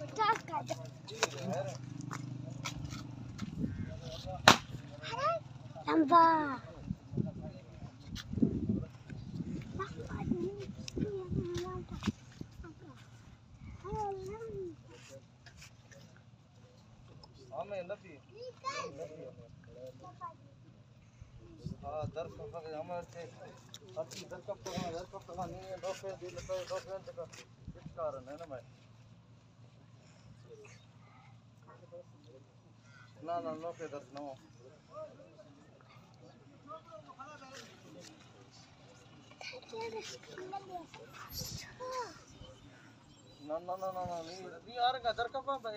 पचास का है ना ना ना के दर्द नो ना ना ना ना ना नहीं नहीं यार का दर कफ का